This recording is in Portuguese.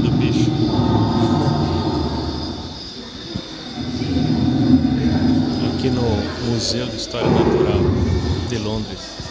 do bicho. Aqui no Museu de História Natural de Londres.